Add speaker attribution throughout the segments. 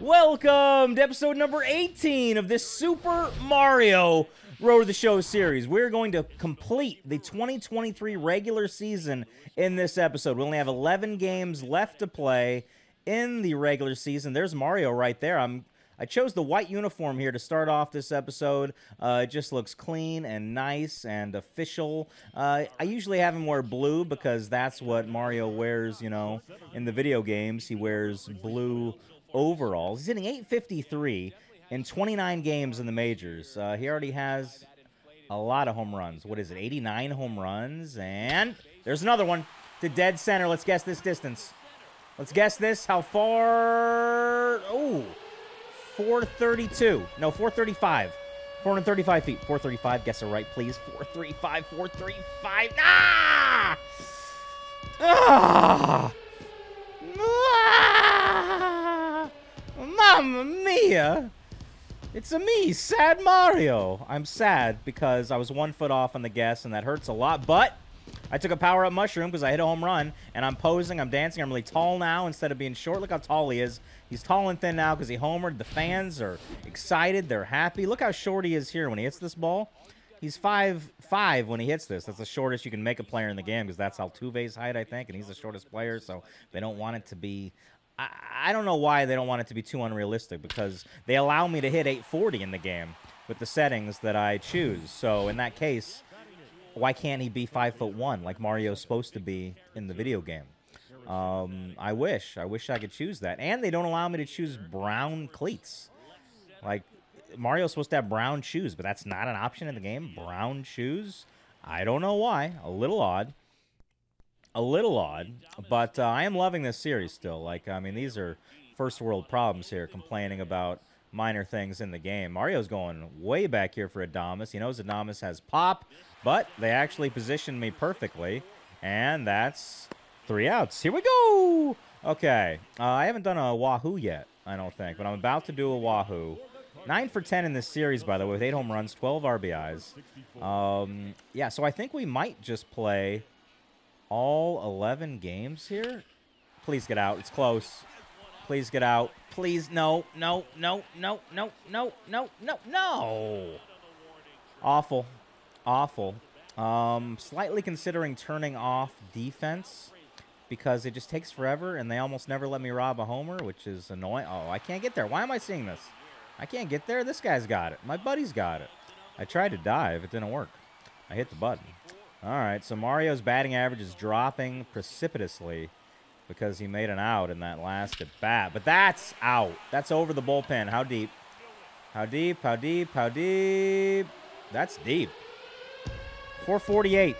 Speaker 1: Welcome to episode number 18 of this Super Mario Road to the Show series. We're going to complete the 2023 regular season in this episode. We only have 11 games left to play in the regular season. There's Mario right there. I'm I chose the white uniform here to start off this episode. Uh, it just looks clean and nice and official. Uh, I usually have him wear blue because that's what Mario wears, you know, in the video games. He wears blue overalls. He's hitting 853 in 29 games in the majors. Uh, he already has a lot of home runs. What is it, 89 home runs? And there's another one to dead center. Let's guess this distance. Let's guess this. How far? Oh. 432. No, 435. 435 feet. 435. Guess it right, please. 435. 435. Ah! Ah! Mia! It's a me, Sad Mario. I'm sad because I was one foot off on the guess, and that hurts a lot, but I took a power-up mushroom because I hit a home run, and I'm posing, I'm dancing, I'm really tall now instead of being short. Look how tall he is. He's tall and thin now because he homered. The fans are excited. They're happy. Look how short he is here when he hits this ball. He's five five when he hits this. That's the shortest you can make a player in the game because that's Altuve's height, I think, and he's the shortest player. So they don't want it to be. I, don't know why they don't want it to be too unrealistic because they allow me to hit 840 in the game with the settings that I choose. So in that case, why can't he be five foot one like Mario's supposed to be in the video game? Um, I wish. I wish I could choose that. And they don't allow me to choose brown cleats. Like, Mario's supposed to have brown shoes, but that's not an option in the game. Brown shoes? I don't know why. A little odd. A little odd. But uh, I am loving this series still. Like, I mean, these are first world problems here, complaining about minor things in the game. Mario's going way back here for Adames. He knows Adames has pop, but they actually positioned me perfectly. And that's Three outs. Here we go. Okay. Uh, I haven't done a Wahoo yet, I don't think, but I'm about to do a Wahoo. 9 for 10 in this series, by the way, with 8 home runs, 12 RBIs. Um, yeah, so I think we might just play all 11 games here. Please get out. It's close. Please get out. Please, no, no, no, no, no, no, no, no, no. Awful. Awful. Um, slightly considering turning off defense because it just takes forever and they almost never let me rob a homer, which is annoying. Oh, I can't get there. Why am I seeing this? I can't get there. This guy's got it. My buddy's got it. I tried to dive. It didn't work. I hit the button. All right, so Mario's batting average is dropping precipitously because he made an out in that last at bat. But that's out. That's over the bullpen. How deep? How deep? How deep? How deep? That's deep. 448.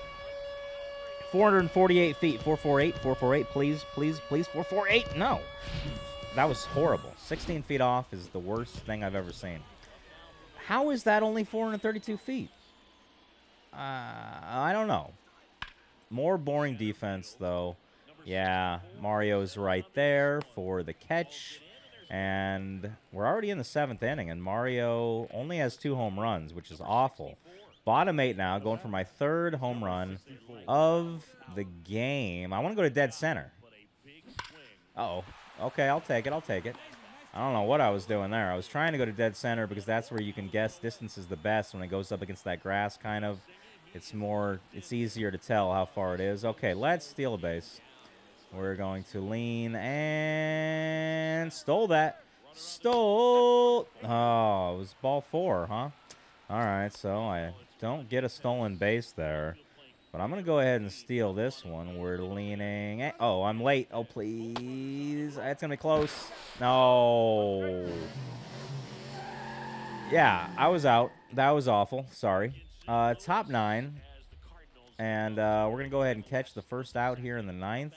Speaker 1: 448 feet. 448, 448, please, please, please. 448. No. That was horrible. 16 feet off is the worst thing I've ever seen. How is that only 432 feet? Uh, I don't know. More boring defense, though. Yeah, Mario's right there for the catch. And we're already in the seventh inning, and Mario only has two home runs, which is awful. Bottom eight now, going for my third home run of the game. I want to go to dead center. Uh oh Okay, I'll take it. I'll take it. I don't know what I was doing there. I was trying to go to dead center because that's where you can guess distance is the best when it goes up against that grass, kind of. It's more, it's easier to tell how far it is. Okay, let's steal a base. We're going to lean and stole that. Stole. Oh, it was ball four, huh? All right, so I don't get a stolen base there. But I'm going to go ahead and steal this one. We're leaning. Eh, oh, I'm late. Oh, please. It's going to be close. No. Yeah, I was out. That was awful. Sorry. Uh, top nine. And uh, we're going to go ahead and catch the first out here in the ninth.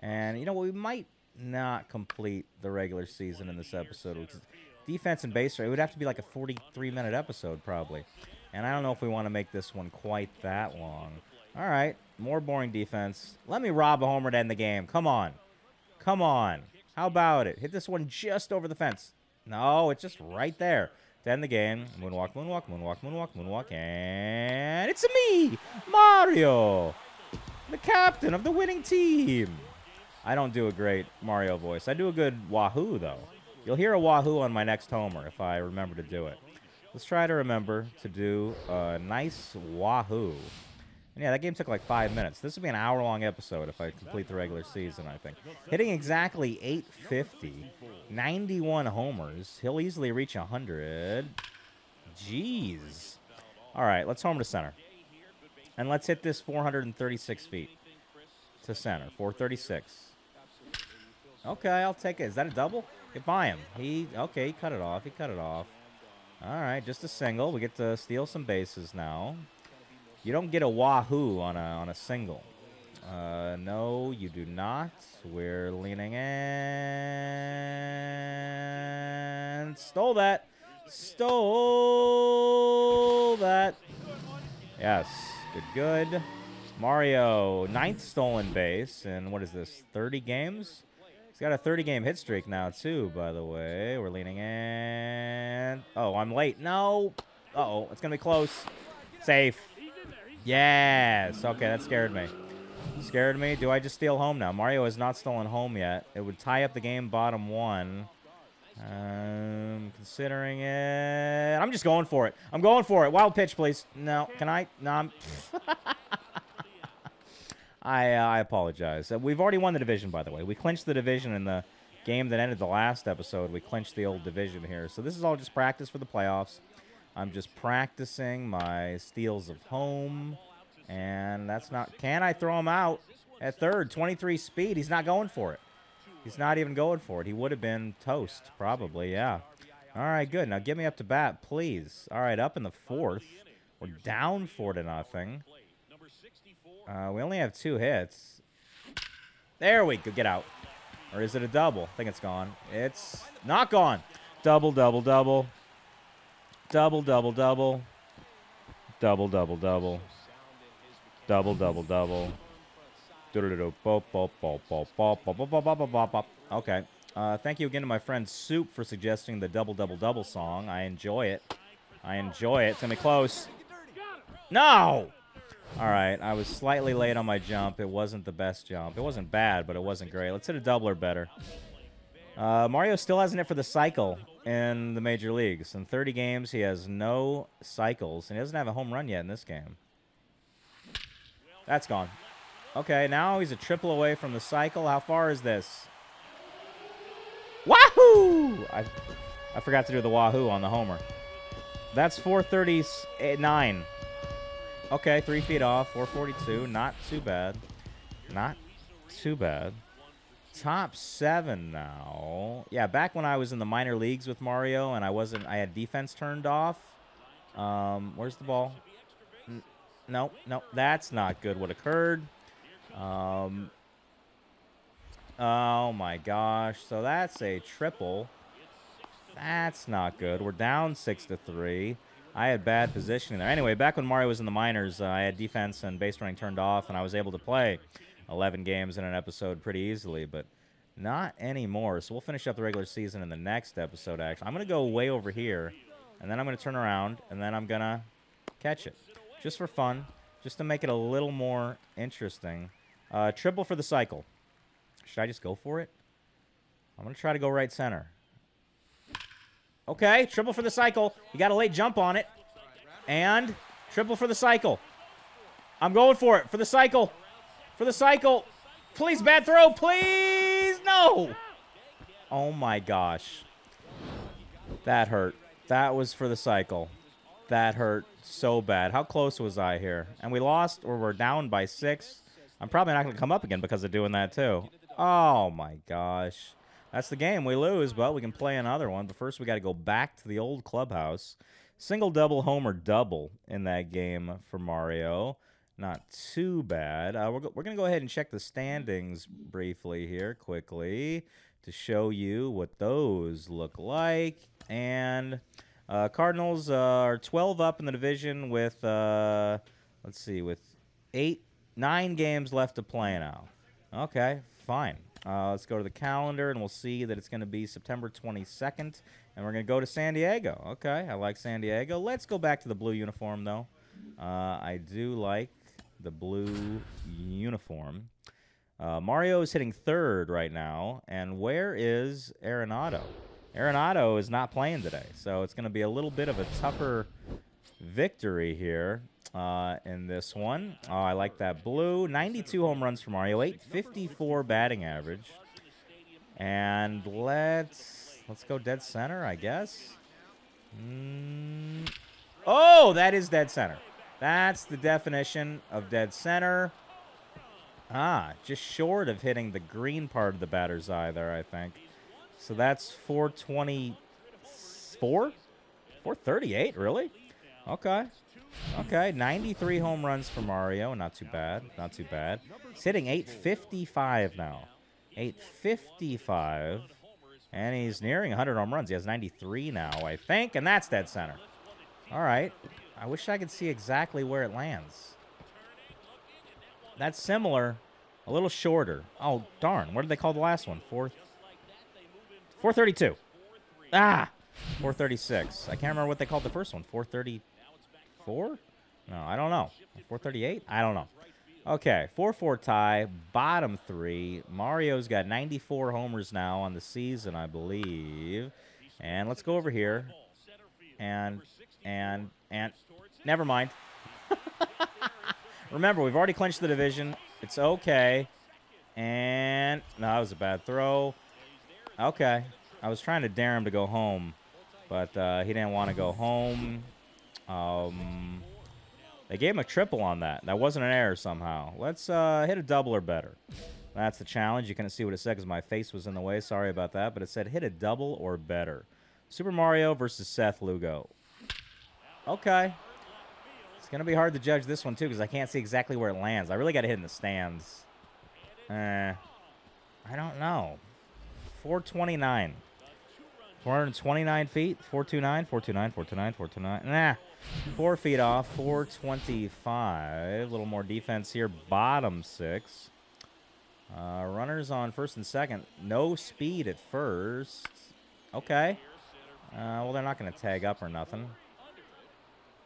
Speaker 1: And, you know, we might not complete the regular season in this episode. defense and base. It would have to be like a 43-minute episode, probably. And I don't know if we want to make this one quite that long. All right, more boring defense. Let me rob a homer to end the game. Come on. Come on. How about it? Hit this one just over the fence. No, it's just right there to end the game. Moonwalk, moonwalk, moonwalk, moonwalk, moonwalk, and it's me, Mario, the captain of the winning team. I don't do a great Mario voice. I do a good Wahoo, though. You'll hear a wahoo on my next homer if I remember to do it. Let's try to remember to do a nice wahoo. And yeah, that game took like five minutes. This would be an hour-long episode if I complete the regular season, I think. Hitting exactly 850, 91 homers. He'll easily reach 100. Jeez. All right, let's home to center. And let's hit this 436 feet to center. 436. Okay, I'll take it. Is that a double? Get by him. He, okay, he cut it off. He cut it off. All right, just a single. We get to steal some bases now. You don't get a wahoo on a, on a single. Uh, no, you do not. We're leaning in. Stole that. Stole that. Yes. Good, good. Mario, ninth stolen base. And what is this, 30 games? He's got a 30-game hit streak now, too, by the way. We're leaning in. Oh, I'm late. No. Uh-oh. It's going to be close. Safe. Yes. Okay, that scared me. Scared me. Do I just steal home now? Mario has not stolen home yet. It would tie up the game bottom one. Um, considering it. I'm just going for it. I'm going for it. Wild pitch, please. No. Can I? No. I'm I, uh, I apologize. Uh, we've already won the division, by the way. We clinched the division in the game that ended the last episode. We clinched the old division here. So this is all just practice for the playoffs. I'm just practicing my steals of home. And that's not... Can I throw him out at third? 23 speed. He's not going for it. He's not even going for it. He would have been toast, probably, yeah. All right, good. Now get me up to bat, please. All right, up in the fourth. We're down four to nothing. Uh, we only have two hits. There we go. Get out. Or is it a double? I think it's gone. It's not gone. Double, double, double. Double, double, double. Double, double, double. Double, double, double. Okay. Uh, thank you again to my friend Soup for suggesting the double, double, double song. I enjoy it. I enjoy it. It's going to be close. No! All right, I was slightly late on my jump. It wasn't the best jump. It wasn't bad, but it wasn't great. Let's hit a doubler better. Uh, Mario still hasn't hit for the cycle in the major leagues. In 30 games, he has no cycles, and he doesn't have a home run yet in this game. That's gone. Okay, now he's a triple away from the cycle. How far is this? Wahoo! I, I forgot to do the wahoo on the homer. That's 439. Okay, three feet off, 442. Not too bad. Not too bad. Top seven now. Yeah, back when I was in the minor leagues with Mario and I wasn't, I had defense turned off. Um, where's the ball? No, no, that's not good. What occurred? Um, oh my gosh. So that's a triple. That's not good. We're down six to three. I had bad positioning there. Anyway, back when Mario was in the minors, uh, I had defense and base running turned off, and I was able to play 11 games in an episode pretty easily, but not anymore. So we'll finish up the regular season in the next episode, actually. I'm going to go way over here, and then I'm going to turn around, and then I'm going to catch it. Just for fun, just to make it a little more interesting. Uh, triple for the cycle. Should I just go for it? I'm going to try to go right center. Okay, triple for the cycle. You got a late jump on it. And triple for the cycle. I'm going for it. For the cycle. For the cycle. Please, bad throw. Please. No. Oh, my gosh. That hurt. That was for the cycle. That hurt so bad. How close was I here? And we lost, or we're down by six. I'm probably not going to come up again because of doing that, too. Oh, my gosh. That's the game. We lose, but we can play another one. But first, we got to go back to the old clubhouse. Single, double, homer, double in that game for Mario. Not too bad. Uh, we're go we're going to go ahead and check the standings briefly here, quickly, to show you what those look like. And uh, Cardinals uh, are 12 up in the division with, uh, let's see, with eight, nine games left to play now. Okay, fine. Uh, let's go to the calendar, and we'll see that it's going to be September 22nd, and we're going to go to San Diego. Okay, I like San Diego. Let's go back to the blue uniform, though. Uh, I do like the blue uniform. Uh, Mario is hitting third right now, and where is Arenado? Arenado is not playing today, so it's going to be a little bit of a tougher victory here uh, in this one. Oh, I like that blue. 92 home runs for Mario, 854 batting average. And let's let's go dead center, I guess. Mm. Oh, that is dead center. That's the definition of dead center. Ah, just short of hitting the green part of the batter's eye there, I think. So that's 424? 438, really? Okay. Okay, 93 home runs for Mario. Not too bad. Not too bad. He's hitting 855 now. 855. And he's nearing 100 home runs. He has 93 now, I think. And that's dead center. All right. I wish I could see exactly where it lands. That's similar. A little shorter. Oh, darn. What did they call the last one? Fourth. 432. Ah! 436. I can't remember what they called the first one. 434? No, I don't know. 438? I don't know. Okay, 4-4 tie, bottom three. Mario's got 94 homers now on the season, I believe. And let's go over here. And, and, and, never mind. Remember, we've already clinched the division. It's okay. And, no, that was a bad throw. Okay. I was trying to dare him to go home, but uh, he didn't want to go home. Um, they gave him a triple on that. That wasn't an error somehow. Let's uh, hit a double or better. That's the challenge. You couldn't see what it said because my face was in the way. Sorry about that. But it said hit a double or better. Super Mario versus Seth Lugo. Okay. It's going to be hard to judge this one, too, because I can't see exactly where it lands. I really got to hit in the stands. Eh. I don't know. 429. 429 feet. 429, 429, 429, 429. Nah. Four feet off. 425. A little more defense here. Bottom six. Uh, runners on first and second. No speed at first. Okay. Uh, well, they're not going to tag up or nothing.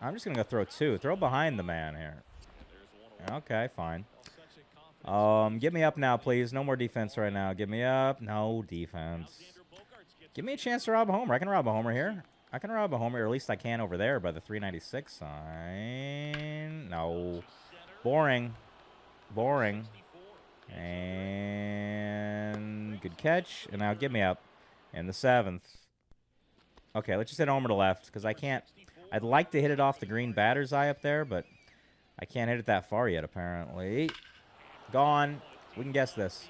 Speaker 1: I'm just going to go throw two. Throw behind the man here. Okay, fine. Um, get me up now, please. No more defense right now. Get me up. No defense. Give me a chance to rob a homer. I can rob a homer here. I can rob a homer, or at least I can over there by the 396 sign. No. Boring. Boring. And good catch. And now get me up in the seventh. Okay, let's just hit homer to left because I can't. I'd like to hit it off the green batter's eye up there, but I can't hit it that far yet, apparently. Gone. We can guess this.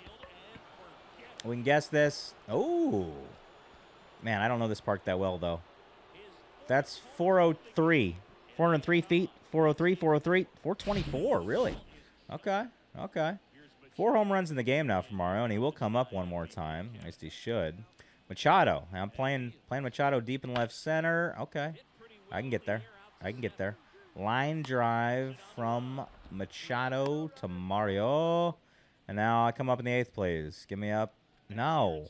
Speaker 1: We can guess this. Oh. Man, I don't know this park that well, though. That's 403. 403 feet. 403, 403, 424, really? Okay, okay. Four home runs in the game now for Mario, and he will come up one more time. At least he should. Machado. I'm playing playing Machado deep in left center. Okay. I can get there. I can get there. Line drive from Machado to Mario. And now I come up in the eighth place. Give me up. No.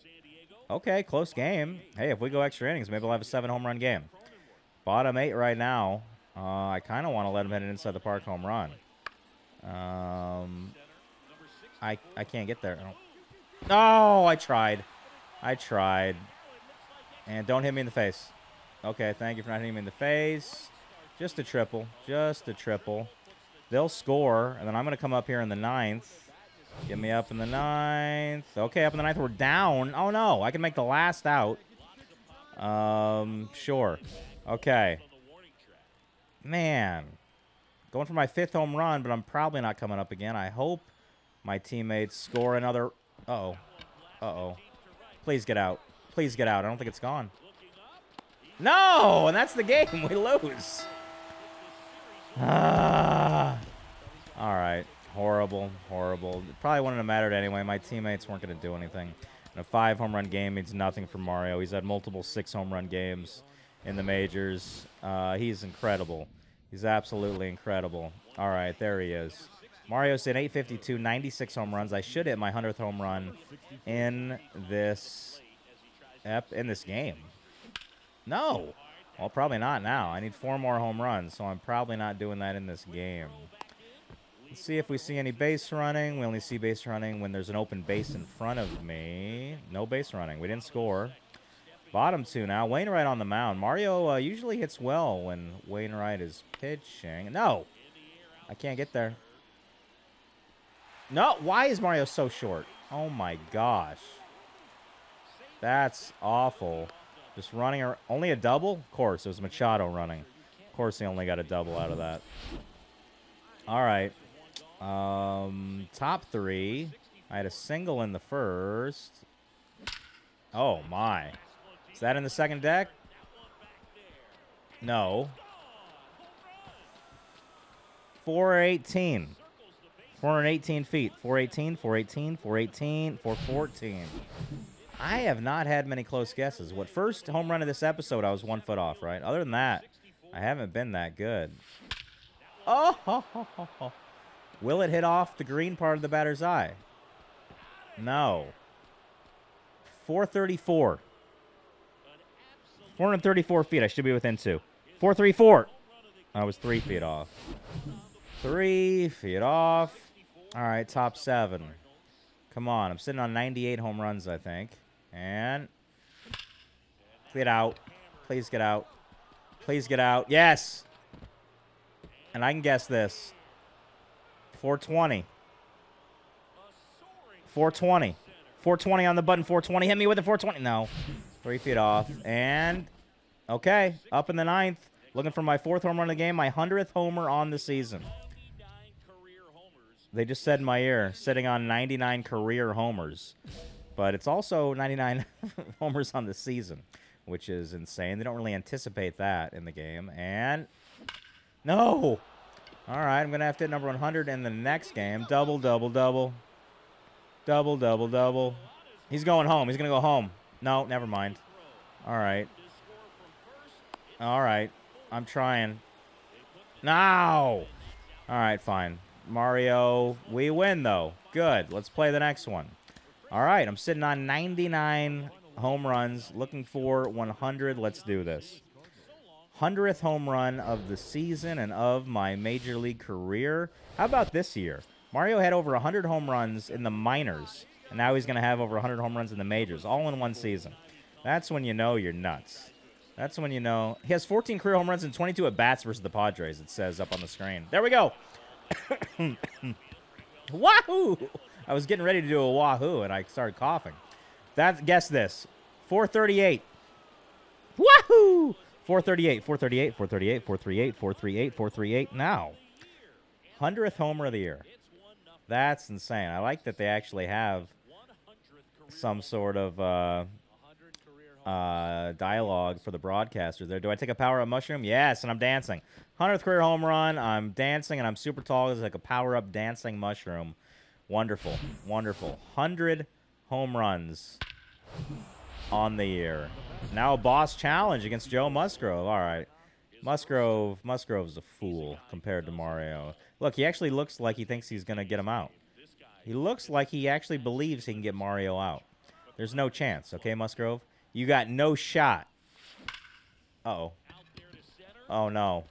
Speaker 1: Okay, close game. Hey, if we go extra innings, maybe we'll have a seven home run game. Bottom eight right now. Uh, I kind of want to let him hit an inside the park home run. Um, I I can't get there. Oh, I tried. I tried. And don't hit me in the face. Okay, thank you for not hitting me in the face. Just a triple. Just a triple. They'll score, and then I'm going to come up here in the ninth. Get me up in the ninth. Okay, up in the ninth. We're down. Oh, no. I can make the last out. Um, sure. Okay. Man. Going for my fifth home run, but I'm probably not coming up again. I hope my teammates score another... Uh-oh. Uh-oh. Please get out. Please get out. I don't think it's gone. No! And that's the game. We lose. Ah. All right. Horrible. Horrible. It probably wouldn't have mattered anyway. My teammates weren't going to do anything. And a five home run game means nothing for Mario. He's had multiple six home run games in the majors. Uh, he's incredible. He's absolutely incredible. All right, there he is. Mario's hit 852, 96 home runs. I should hit my 100th home run in this in this game. No. Well, probably not now. I need four more home runs, so I'm probably not doing that in this game. Let's see if we see any base running. We only see base running when there's an open base in front of me. No base running. We didn't score. Bottom two now. Wainwright on the mound. Mario uh, usually hits well when Wainwright is pitching. No. I can't get there. No. Why is Mario so short? Oh, my gosh. That's awful. Just running. Or only a double? Of course. It was Machado running. Of course he only got a double out of that. All right. Um, top three. I had a single in the first. Oh, my. Is that in the second deck? No. 418. 418 feet. 418, 418, 418, 414. I have not had many close guesses. What first home run of this episode, I was one foot off, right? Other than that, I haven't been that good. Oh, ho, ho, ho, will it hit off the green part of the batter's eye? No. 434. 434 feet. I should be within two. 434. I was three feet off. Three feet off. All right, top seven. Come on. I'm sitting on 98 home runs, I think. And get out. Please get out. Please get out. Yes. And I can guess this. 420. 420. 420 on the button. 420. Hit me with a 420. No. Three feet off. And, okay, up in the ninth. Looking for my fourth home run of the game, my 100th homer on the season. They just said in my ear, sitting on 99 career homers. But it's also 99 homers on the season, which is insane. They don't really anticipate that in the game. And, no. All right, I'm going to have to hit number 100 in the next game. Double, double, double. Double, double, double. He's going home. He's going to go home. No, never mind. All right. All right. I'm trying. Now. All right, fine. Mario, we win, though. Good. Let's play the next one. All right, I'm sitting on 99 home runs, looking for 100. Let's do this. 100th home run of the season and of my Major League career. How about this year? Mario had over 100 home runs in the minors. And now he's going to have over 100 home runs in the majors, all in one season. That's when you know you're nuts. That's when you know. He has 14 career home runs and 22 at bats versus the Padres, it says up on the screen. There we go. wahoo! I was getting ready to do a wahoo, and I started coughing. That Guess this. 438. Wahoo! 438, 438, 438, 438, 438, 438. Now, 100th homer of the year. That's insane. I like that they actually have some sort of uh, uh, dialogue for the broadcasters there. Do I take a power up mushroom? Yes, and I'm dancing. 100th career home run. I'm dancing, and I'm super tall. It's like a power up dancing mushroom. Wonderful. Wonderful. 100 home runs on the year. Now a boss challenge against Joe Musgrove. All right. Musgrove, Musgrove's a fool compared to Mario. Look, he actually looks like he thinks he's going to get him out. He looks like he actually believes he can get Mario out. There's no chance, okay, Musgrove? You got no shot. Uh-oh. Oh, no.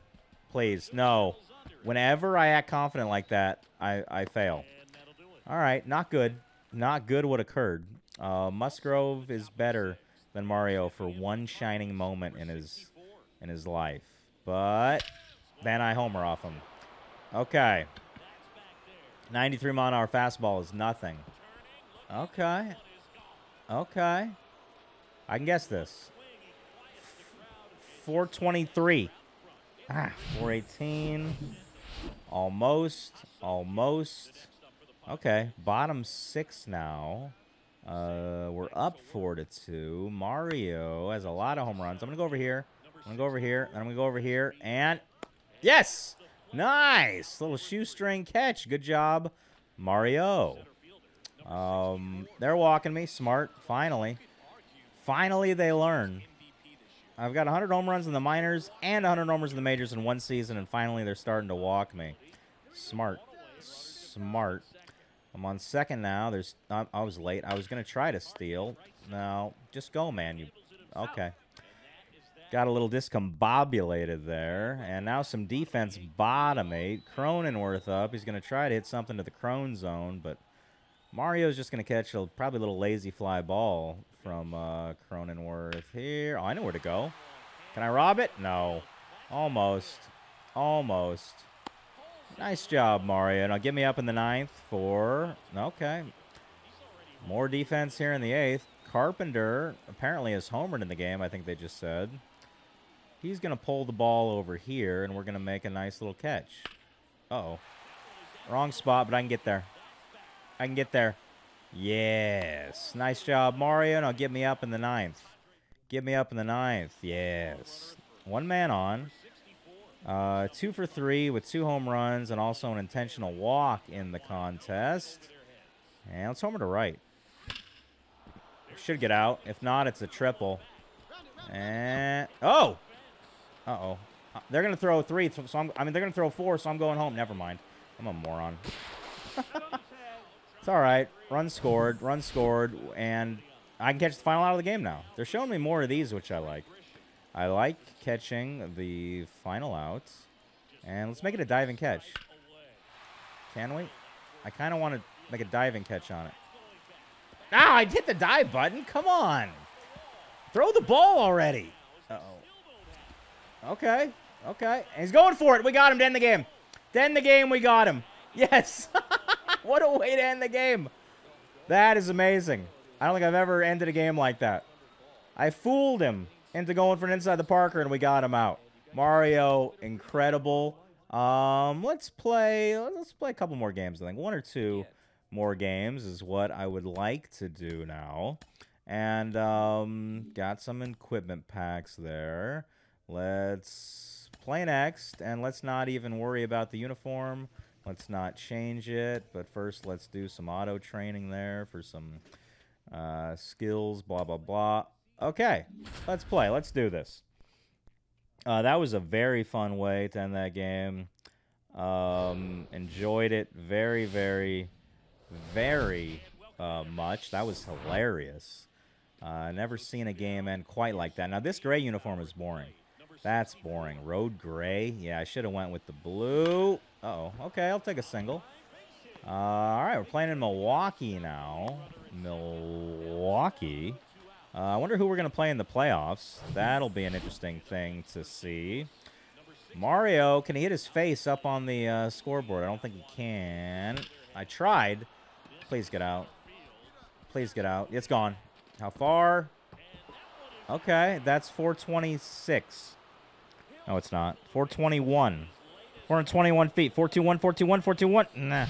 Speaker 1: Please, no. Whenever I act confident like that, I, I fail. All right, not good. Not good what occurred. Uh, Musgrove is better than Mario for one shining moment in his in his life. But then I homer off him. Okay. 93 mile an hour fastball is nothing. Okay. Okay. I can guess this. 423. Ah, 418. Almost. Almost. Okay. Bottom six now. Uh, we're up four to two. Mario has a lot of home runs. I'm gonna go over here. I'm gonna go over here. I'm gonna go over here. And yes, nice little shoestring catch. Good job, Mario. Um, they're walking me. Smart. Finally. Finally, they learn. I've got 100 home runs in the minors and 100 homers in the majors in one season, and finally they're starting to walk me. Smart. Smart. I'm on second now. There's I, I was late. I was going to try to steal. No, just go, man. You Okay. Got a little discombobulated there. And now some defense bottom eight. Cronenworth up. He's going to try to hit something to the Crone zone, but Mario's just going to catch a probably a little lazy fly ball from uh, Cronenworth here. Oh, I know where to go. Can I rob it? No. Almost. Almost. Nice job, Mario. Now get me up in the ninth for... Okay. More defense here in the eighth. Carpenter apparently has homered in the game, I think they just said. He's going to pull the ball over here, and we're going to make a nice little catch. Uh oh Wrong spot, but I can get there. I can get there. Yes. Nice job, Mario. Now get me up in the ninth. Get me up in the ninth. Yes. One man on. Uh, two for three with two home runs and also an intentional walk in the contest. And let's homer to right. Should get out. If not, it's a triple. And oh, uh oh, they're gonna throw three. So I'm, I mean, they're gonna throw four. So I'm going home. Never mind. I'm a moron. it's all right. Run scored. Run scored, and I can catch the final out of the game now. They're showing me more of these, which I like. I like catching the final out. And let's make it a diving catch. Can we? I kind of want to make a diving catch on it. Ah, I hit the dive button. Come on. Throw the ball already. Uh-oh. Okay. Okay. And he's going for it. We got him to end the game. To end the game, we got him. Yes. what a way to end the game. That is amazing. I don't think I've ever ended a game like that. I fooled him into going for an inside the Parker, and we got him out. Mario, incredible. Um, let's play. Let's play a couple more games. I think one or two more games is what I would like to do now. And um, got some equipment packs there. Let's play next, and let's not even worry about the uniform. Let's not change it, but first let's do some auto training there for some uh, skills, blah, blah, blah. Okay, let's play. Let's do this. Uh, that was a very fun way to end that game. Um, enjoyed it very, very, very uh, much. That was hilarious. Uh, never seen a game end quite like that. Now, this gray uniform is boring. That's boring. Road gray. Yeah, I should have went with the blue. Uh oh Okay, I'll take a single. Uh, all right, we're playing in Milwaukee now. Milwaukee. Uh, I wonder who we're going to play in the playoffs. That'll be an interesting thing to see. Mario, can he hit his face up on the uh, scoreboard? I don't think he can. I tried. Please get out. Please get out. It's gone. How far? Okay, that's 426. No, it's not. 421. 421 feet. 421, 421, 421. Nah.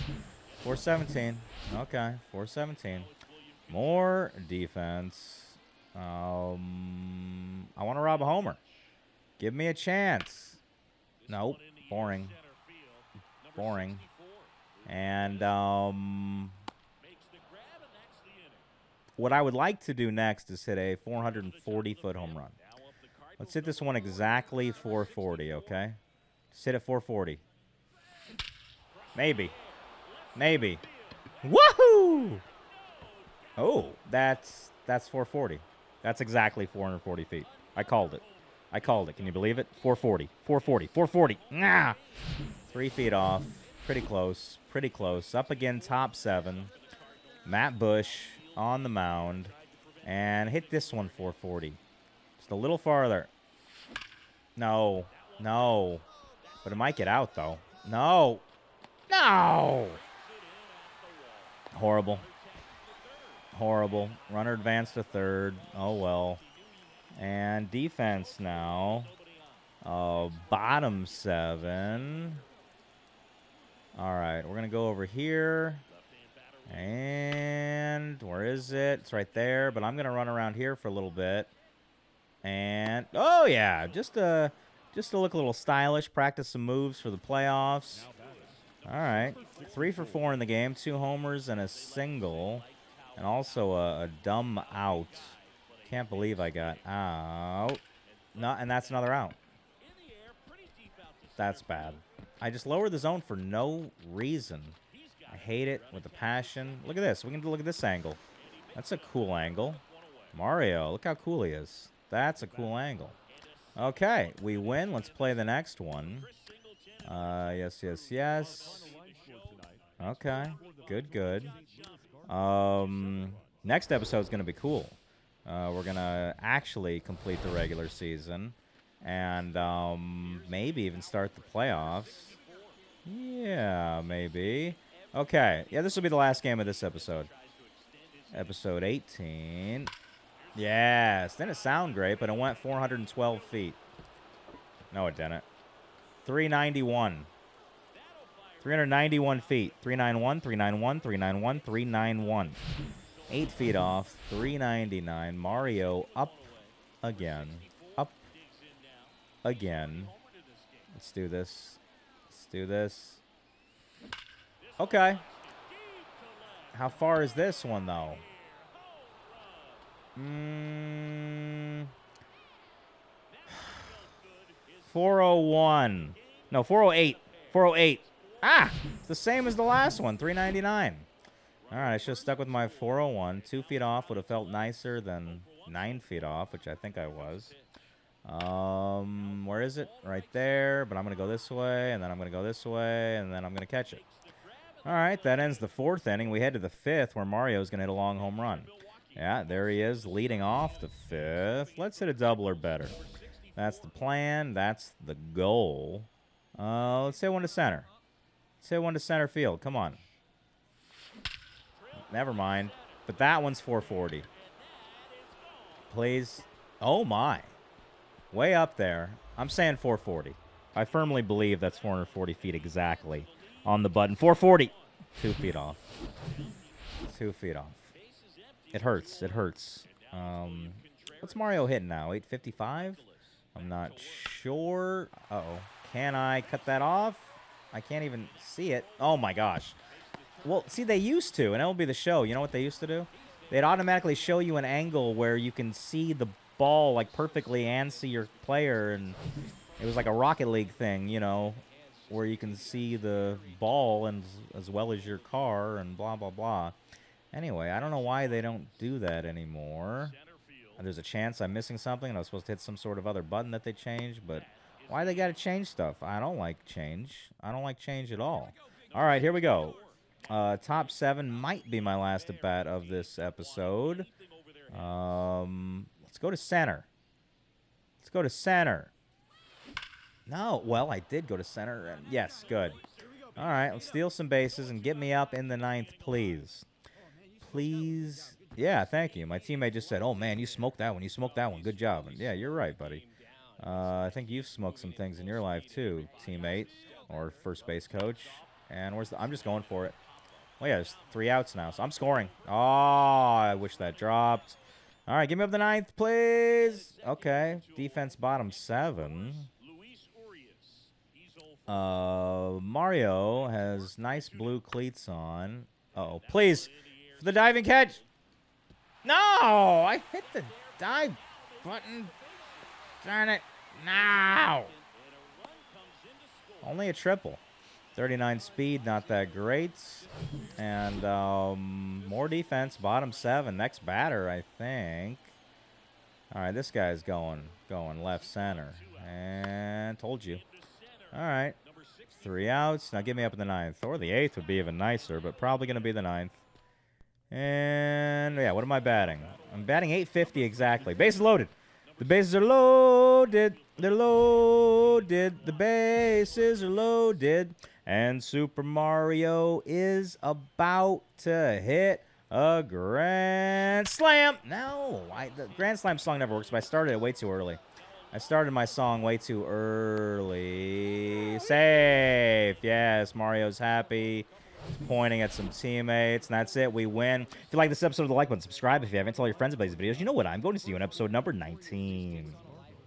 Speaker 1: 417. Okay, 417. More defense. Um, I want to rob a homer. Give me a chance. Nope. Boring. Boring. And um, what I would like to do next is hit a 440 foot home run. Let's hit this one exactly 440, okay? Just hit it 440. Maybe. Maybe. Woohoo! Oh, that's that's 440. That's exactly 440 feet. I called it. I called it. Can you believe it? 440. 440. 440. Nah. Three feet off. Pretty close. Pretty close. Up again, top seven. Matt Bush on the mound. And hit this one 440. Just a little farther. No. No. But it might get out, though. No. No. Horrible. Horrible. Runner advanced to third. Oh, well. And defense now. Uh, bottom seven. All right, we're going to go over here. And where is it? It's right there, but I'm going to run around here for a little bit. And, oh, yeah, just to, just to look a little stylish, practice some moves for the playoffs. All right, three for four in the game, two homers and a single. And also a, a dumb out. Can't believe I got out. No, and that's another out. That's bad. I just lowered the zone for no reason. I hate it with a passion. Look at this. We can look at this angle. That's a cool angle. Mario, look how cool he is. That's a cool angle. Okay, we win. Let's play the next one. Uh, yes, yes, yes. Okay, good, good. Um, next episode is going to be cool. Uh, we're gonna actually complete the regular season, and um, maybe even start the playoffs. Yeah, maybe. Okay. Yeah, this will be the last game of this episode. Episode 18. Yes. Didn't sound great, but it went 412 feet. No, it didn't. 391. 391 feet. 391, 391, 391, 391. Eight feet off. 399. Mario up again. Up again. Let's do this. Let's do this. Okay. How far is this one, though? Mm, 401. No, 408. 408. Ah! It's the same as the last one, 399. All right, I should have stuck with my 401. Two feet off would have felt nicer than nine feet off, which I think I was. Um, where is it? Right there. But I'm going to go this way, and then I'm going to go this way, and then I'm going to catch it. All right, that ends the fourth inning. We head to the fifth, where Mario's going to hit a long home run. Yeah, there he is, leading off the fifth. Let's hit a double or better. That's the plan. That's the goal. Uh, let's hit one to center. Let's hit one to center field. Come on. Never mind. But that one's 440. Please. Oh, my. Way up there. I'm saying 440. I firmly believe that's 440 feet exactly on the button. 440. Two feet off. Two feet off. It hurts. It hurts. Um, what's Mario hitting now? 855? I'm not sure. Uh-oh. Can I cut that off? I can't even see it. Oh, my gosh. Well, see, they used to, and that would be the show. You know what they used to do? They'd automatically show you an angle where you can see the ball, like, perfectly and see your player, and it was like a Rocket League thing, you know, where you can see the ball and as well as your car and blah, blah, blah. Anyway, I don't know why they don't do that anymore. There's a chance I'm missing something and I was supposed to hit some sort of other button that they changed, but why they got to change stuff? I don't like change. I don't like change at all. All right, here we go. Uh, top seven might be my last at bat of this episode. Um, let's go to center. Let's go to center. No, well, I did go to center. And yes, good. All right, let's steal some bases and get me up in the ninth, please. Please. Yeah, thank you. My teammate just said, oh, man, you smoked that one. You smoked that one. Good job. And yeah, you're right, buddy. Uh, I think you've smoked some things in your life, too, teammate or first base coach. And where's the... I'm just going for it. Oh yeah, there's three outs now, so I'm scoring. Oh, I wish that dropped. All right, give me up the ninth, please. Okay, defense bottom seven. Uh, Mario has nice blue cleats on. Uh oh, please, for the diving catch. No, I hit the dive button. Darn it, now. Only a triple. 39 speed, not that great. And um, more defense, bottom seven. Next batter, I think. All right, this guy's going, going left center. And told you. All right. Three outs. Now get me up in the ninth. Or the eighth would be even nicer, but probably going to be the ninth. And, yeah, what am I batting? I'm batting 850 exactly. Bases loaded. The bases are loaded. They're loaded. The bases are loaded. And Super Mario is about to hit a Grand Slam. No, I, the Grand Slam song never works, but I started it way too early. I started my song way too early. Safe. Yes, Mario's happy. Pointing at some teammates, and that's it. We win. If you like this episode of the like button, subscribe if you haven't. Tell your friends about these videos. You know what? I'm going to see you in episode number 19.